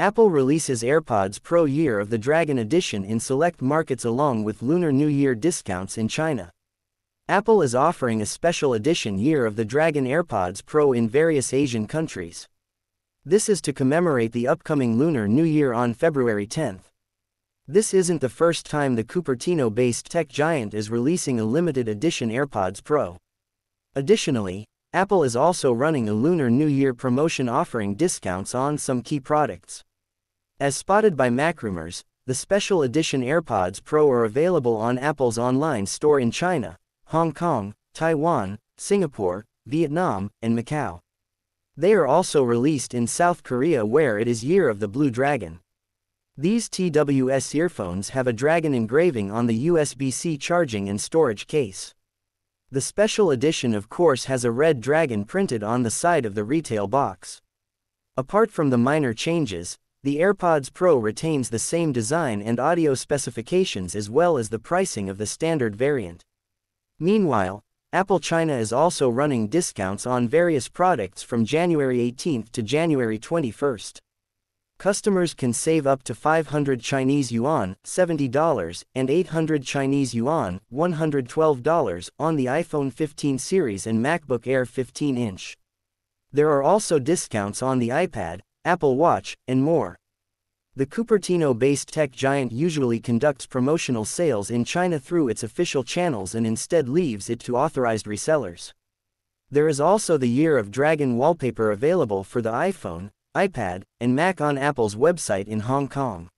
Apple releases AirPods Pro Year of the Dragon Edition in select markets along with Lunar New Year discounts in China. Apple is offering a special edition Year of the Dragon AirPods Pro in various Asian countries. This is to commemorate the upcoming Lunar New Year on February 10th. This isn't the first time the Cupertino-based tech giant is releasing a limited edition AirPods Pro. Additionally, Apple is also running a Lunar New Year promotion offering discounts on some key products. As spotted by MacRumors, the special edition AirPods Pro are available on Apple's online store in China, Hong Kong, Taiwan, Singapore, Vietnam, and Macau. They are also released in South Korea where it is Year of the Blue Dragon. These TWS earphones have a dragon engraving on the USB-C charging and storage case. The special edition of course has a red dragon printed on the side of the retail box. Apart from the minor changes, the AirPods Pro retains the same design and audio specifications as well as the pricing of the standard variant. Meanwhile, Apple China is also running discounts on various products from January 18 to January 21 customers can save up to 500 Chinese yuan, $70, and 800 Chinese yuan, $112, on the iPhone 15 series and MacBook Air 15 inch. There are also discounts on the iPad, Apple Watch, and more. The Cupertino-based tech giant usually conducts promotional sales in China through its official channels and instead leaves it to authorized resellers. There is also the Year of Dragon wallpaper available for the iPhone, iPad, and Mac on Apple's website in Hong Kong.